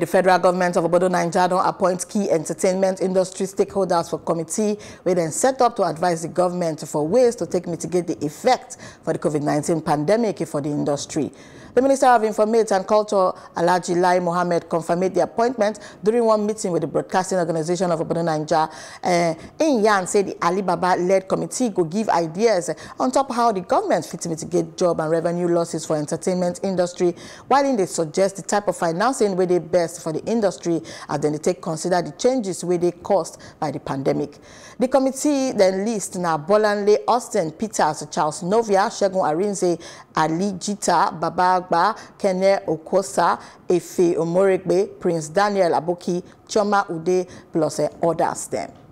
The federal government of Obodo Naija don appoint key entertainment industry stakeholders for committee wey dem set up to advise the government for ways to take mitigate the effect for the COVID-19 pandemic for the industry. The Minister of Information and Culture, Alhaji Lai Mohammed, confirmed the appointment during one meeting with the Broadcasting Organization of Obodo Naija. Uh, in Yan said the Ali Baba-led committee go give ideas on top of how the government fit mitigate job and revenue losses for entertainment industry, while in they suggest the type of financing where they best for the industry and then they take consider the changes where they caused by the pandemic. The committee then list now Bolanle, Austin, Peters, Charles Novia, Segun Arinze, Ali Jita, Baba Agba, Kene Okosa, Efe Omoregbe, Prince Daniel Aboki, Choma Ude, plus others them.